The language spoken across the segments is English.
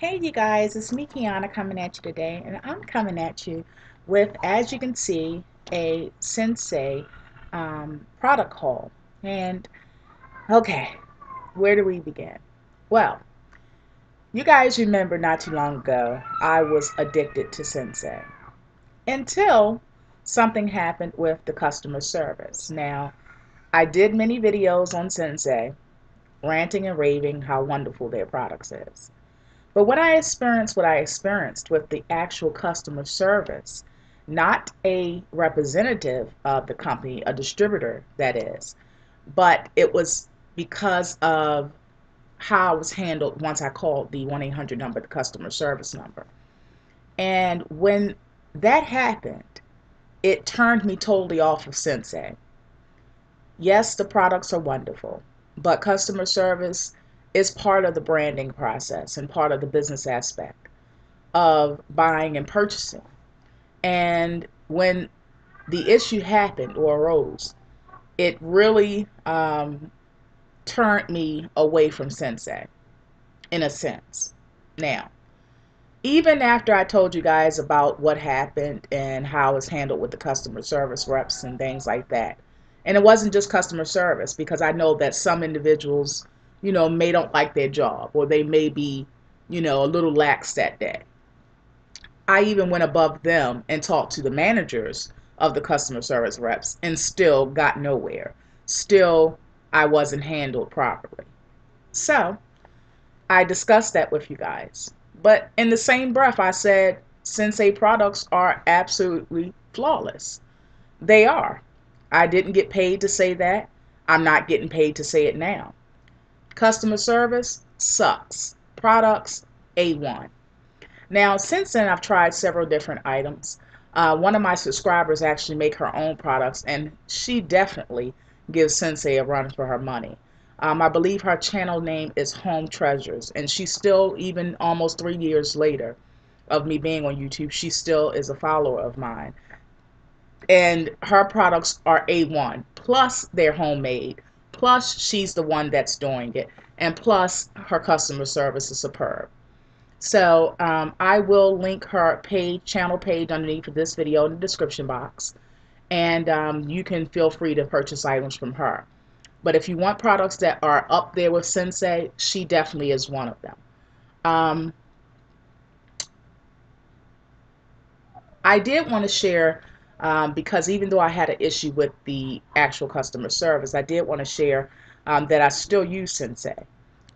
Hey you guys, it's me Kianna coming at you today and I'm coming at you with, as you can see, a Scentsy um, product haul. And okay, where do we begin? Well, you guys remember not too long ago I was addicted to Scentsy until something happened with the customer service. Now, I did many videos on Scentsy ranting and raving how wonderful their products is. But when I experienced what I experienced with the actual customer service, not a representative of the company, a distributor that is, but it was because of how I was handled once I called the 1 800 number, the customer service number. And when that happened, it turned me totally off of Scentsy. Yes, the products are wonderful, but customer service is part of the branding process and part of the business aspect of buying and purchasing. And when the issue happened or arose, it really um, turned me away from Scentsy in a sense. Now, even after I told you guys about what happened and how it's handled with the customer service reps and things like that, and it wasn't just customer service because I know that some individuals you know, may don't like their job or they may be, you know, a little lax that day. I even went above them and talked to the managers of the customer service reps and still got nowhere. Still, I wasn't handled properly. So, I discussed that with you guys. But in the same breath, I said Scentsy products are absolutely flawless. They are. I didn't get paid to say that. I'm not getting paid to say it now. Customer service sucks. Products A1. Now, since then, I've tried several different items. Uh, one of my subscribers actually make her own products, and she definitely gives Scentsy a run for her money. Um, I believe her channel name is Home Treasures, and she still, even almost three years later of me being on YouTube, she still is a follower of mine. And her products are A1, plus they're homemade. Plus, she's the one that's doing it. And plus, her customer service is superb. So um, I will link her page, channel page underneath of this video in the description box. And um, you can feel free to purchase items from her. But if you want products that are up there with Scentsy, she definitely is one of them. Um, I did want to share um, because even though I had an issue with the actual customer service, I did want to share um, that I still use Scentsy.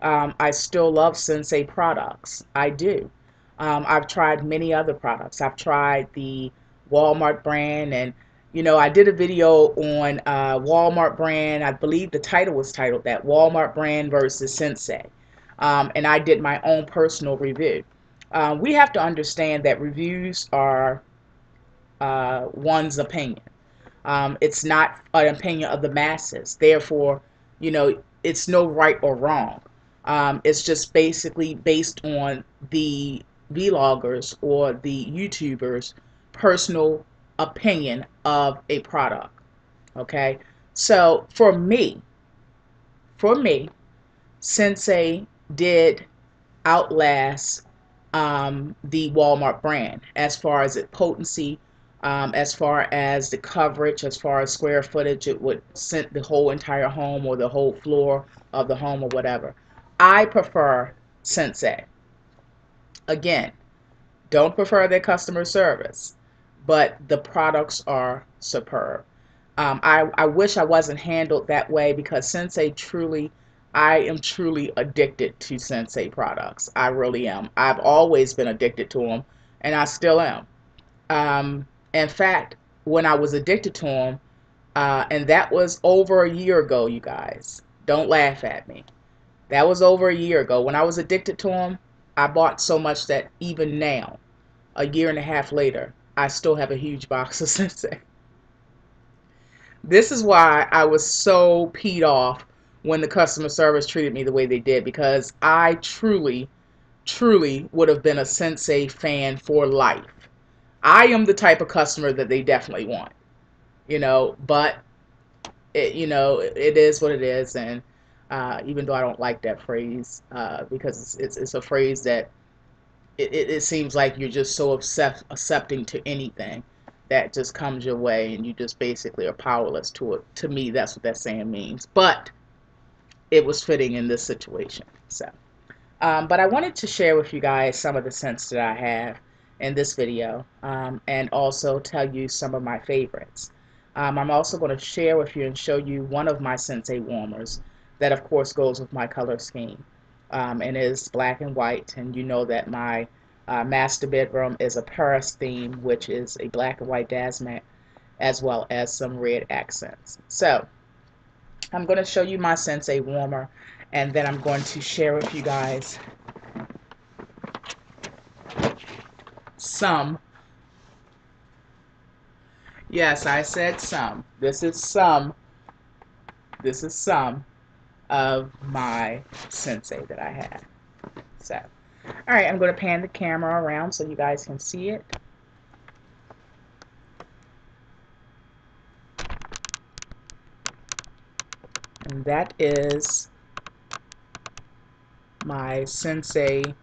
Um, I still love Scentsy products. I do. Um, I've tried many other products. I've tried the Walmart brand and you know, I did a video on uh, Walmart brand. I believe the title was titled that Walmart brand versus Scentsy. Um, and I did my own personal review. Uh, we have to understand that reviews are uh, one's opinion. Um, it's not an opinion of the masses. Therefore, you know, it's no right or wrong. Um, it's just basically based on the vloggers or the YouTubers' personal opinion of a product. Okay, so for me, for me, Scentsy did outlast um, the Walmart brand as far as its potency, um, as far as the coverage, as far as square footage, it would scent the whole entire home or the whole floor of the home or whatever. I prefer Scentsy. Again, don't prefer their customer service, but the products are superb. Um, I, I wish I wasn't handled that way because Scentsy truly, I am truly addicted to Scentsy products. I really am. I've always been addicted to them, and I still am. Um, in fact, when I was addicted to them, uh, and that was over a year ago, you guys. Don't laugh at me. That was over a year ago. When I was addicted to them, I bought so much that even now, a year and a half later, I still have a huge box of Scentsy. This is why I was so peed off when the customer service treated me the way they did because I truly, truly would have been a Scentsy fan for life. I am the type of customer that they definitely want, you know, but it, you know, it is what it is. And uh, even though I don't like that phrase, uh, because it's, it's, it's, a phrase that it, it, it seems like you're just so accept, accepting to anything that just comes your way and you just basically are powerless to it. To me, that's what that saying means. But it was fitting in this situation. So, um, but I wanted to share with you guys some of the scents that I have in this video um, and also tell you some of my favorites. Um, I'm also going to share with you and show you one of my Scentsy warmers that of course goes with my color scheme um, and is black and white and you know that my uh, master bedroom is a Paris theme which is a black and white damask as well as some red accents. So I'm going to show you my Scentsy warmer and then I'm going to share with you guys some. Yes I said some. This is some. This is some of my Scentsy that I have so alright I'm going to pan the camera around so you guys can see it. And that is my Scentsy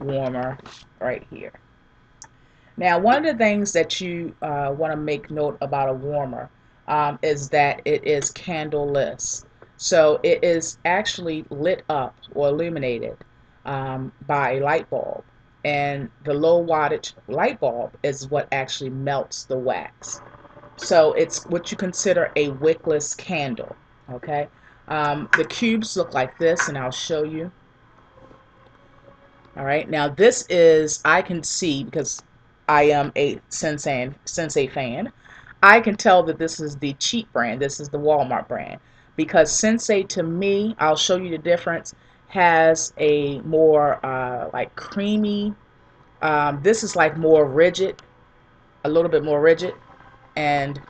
warmer right here. Now, one of the things that you uh, want to make note about a warmer um, is that it is candleless. So it is actually lit up or illuminated um, by a light bulb. And the low wattage light bulb is what actually melts the wax. So it's what you consider a wickless candle. Okay. Um, the cubes look like this, and I'll show you. All right, now this is, I can see, because I am a Sensei, Scentsy fan, I can tell that this is the cheap brand. This is the Walmart brand. Because Scentsy to me, I'll show you the difference, has a more uh, like creamy, um, this is like more rigid, a little bit more rigid. And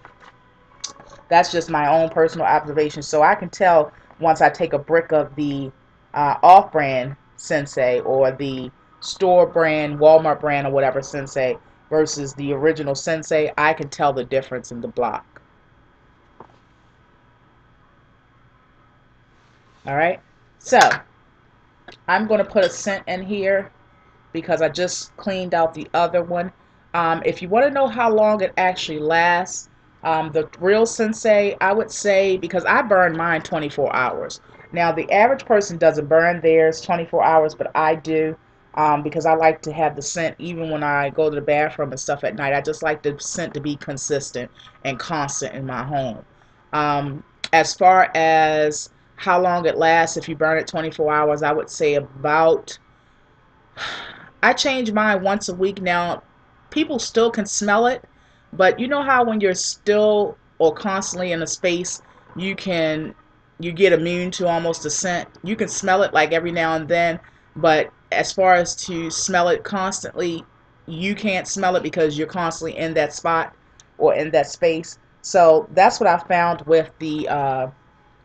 that's just my own personal observation. So I can tell once I take a brick of the uh, off-brand Scentsy or the store brand, Walmart brand, or whatever Scentsy versus the original Scentsy, I can tell the difference in the block. Alright, so I'm going to put a scent in here because I just cleaned out the other one. Um, if you want to know how long it actually lasts, um, the real Scentsy, I would say, because I burn mine 24 hours. Now, the average person doesn't burn theirs 24 hours, but I do um, because I like to have the scent even when I go to the bathroom and stuff at night. I just like the scent to be consistent and constant in my home. Um, as far as how long it lasts, if you burn it 24 hours, I would say about. I change mine once a week now. People still can smell it, but you know how when you're still or constantly in a space, you can you get immune to almost a scent. You can smell it like every now and then, but as far as to smell it constantly, you can't smell it because you're constantly in that spot or in that space. So that's what I found with the uh,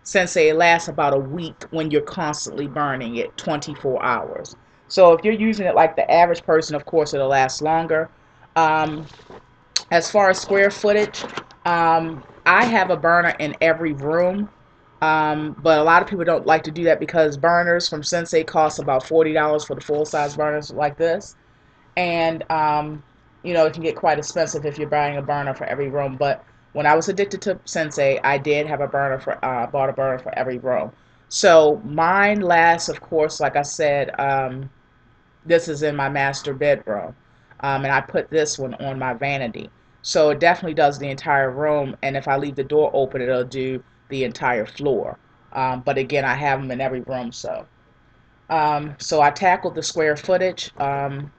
Scentsy. It lasts about a week when you're constantly burning it 24 hours. So if you're using it like the average person, of course, it'll last longer. Um, as far as square footage, um, I have a burner in every room. Um, but a lot of people don't like to do that because burners from Scentsy cost about $40 for the full-size burners like this. And, um, you know, it can get quite expensive if you're buying a burner for every room. But when I was addicted to Scentsy, I did have a burner for, uh, bought a burner for every room. So mine lasts, of course, like I said, um, this is in my master bedroom. Um, and I put this one on my vanity. So it definitely does the entire room. And if I leave the door open, it'll do the entire floor. Um, but again, I have them in every room, so. Um, so I tackled the square footage. Um,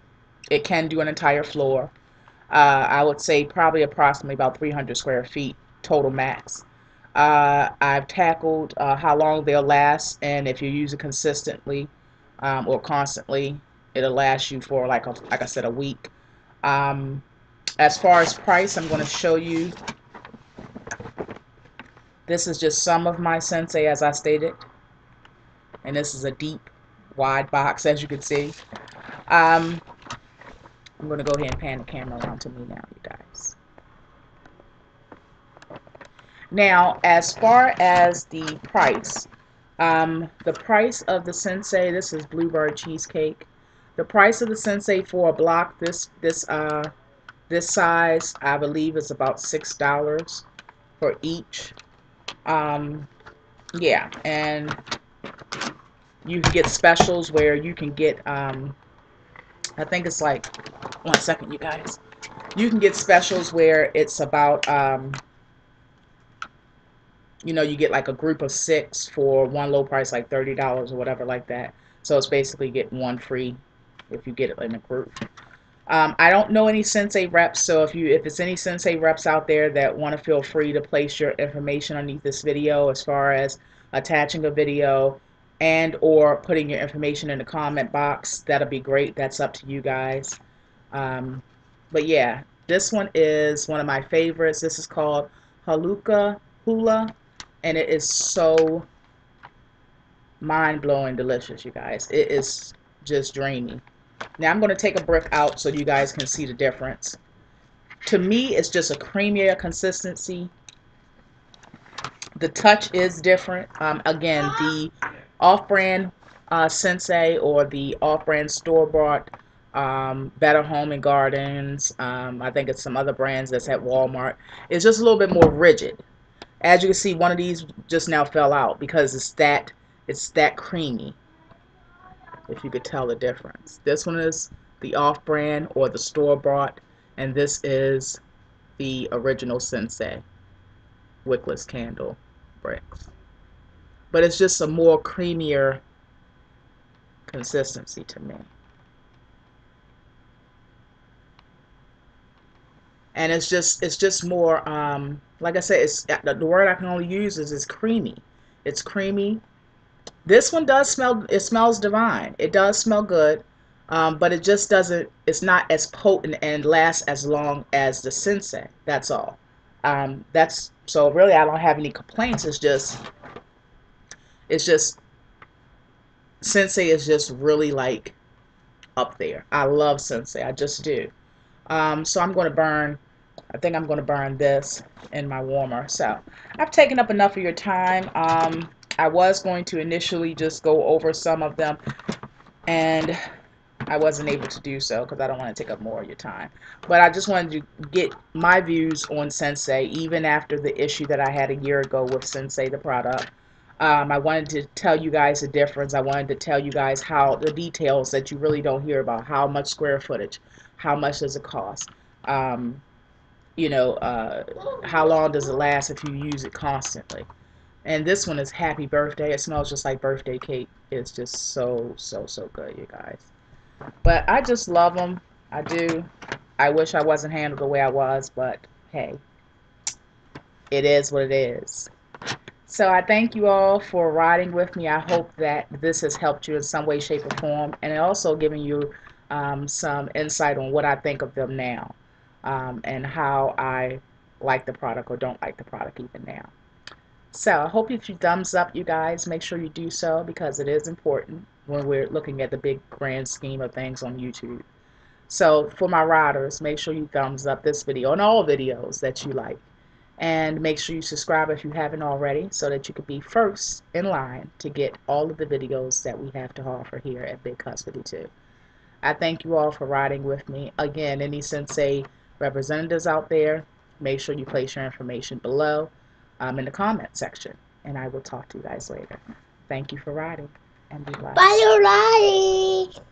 it can do an entire floor. Uh, I would say probably approximately about 300 square feet total max. Uh, I've tackled uh, how long they'll last, and if you use it consistently um, or constantly, it'll last you for like a, like I said a week. Um, as far as price, I'm going to show you this is just some of my Scentsy as I stated. And this is a deep, wide box as you can see. Um, I'm going to go ahead and pan the camera around to me now, you guys. Now, as far as the price, um, the price of the Scentsy, this is Blueberry Cheesecake. The price of the Scentsy for a block this this uh this size I believe is about six dollars for each. Um, yeah, and you can get specials where you can get um, I think it's like one second, you guys. You can get specials where it's about um, you know, you get like a group of six for one low price, like thirty dollars or whatever like that. So it's basically getting one free if you get it in a group. Um, I don't know any Scentsy reps, so if you if it's any Scentsy reps out there that want to feel free to place your information underneath this video as far as attaching a video and or putting your information in the comment box, that'll be great. That's up to you guys. Um, but yeah, this one is one of my favorites. This is called Haluka Hula, and it is so mind-blowing delicious, you guys. It is just dreamy. Now I'm going to take a brick out so you guys can see the difference. To me, it's just a creamier consistency. The touch is different. Um, again, the off-brand uh, Scentsy or the off-brand store-bought um, Better Home and Gardens, um, I think it's some other brands that's at Walmart, It's just a little bit more rigid. As you can see, one of these just now fell out because it's that it's that creamy if you could tell the difference. This one is the off-brand or the store-bought, and this is the original Scentsy wickless candle bricks. But it's just a more creamier consistency to me. And it's just it's just more um, like I said, it's the word I can only use is it's creamy. It's creamy this one does smell, it smells divine. It does smell good, um, but it just doesn't, it's not as potent and lasts as long as the Scentsy. That's all. Um, that's, so really I don't have any complaints. It's just, it's just, Scentsy is just really like up there. I love Scentsy. I just do. Um, so I'm going to burn, I think I'm going to burn this in my warmer. So I've taken up enough of your time. Um, I was going to initially just go over some of them and I wasn't able to do so because I don't want to take up more of your time. But I just wanted to get my views on Scentsy even after the issue that I had a year ago with Scentsy the product. Um, I wanted to tell you guys the difference. I wanted to tell you guys how the details that you really don't hear about. How much square footage, how much does it cost, um, you know, uh, how long does it last if you use it constantly. And this one is Happy Birthday. It smells just like birthday cake. It's just so, so, so good, you guys. But I just love them. I do. I wish I wasn't handled the way I was, but hey, it is what it is. So I thank you all for riding with me. I hope that this has helped you in some way, shape, or form, and also giving you um, some insight on what I think of them now um, and how I like the product or don't like the product even now. So I hope if you thumbs up, you guys, make sure you do so because it is important when we're looking at the big grand scheme of things on YouTube. So for my riders, make sure you thumbs up this video and all videos that you like. And make sure you subscribe if you haven't already so that you could be first in line to get all of the videos that we have to offer here at Big Custody 2. I thank you all for riding with me. Again, any Scentsy representatives out there, make sure you place your information below um, in the comment section. And I will talk to you guys later. Thank you for riding and be blessed. Bye, riding.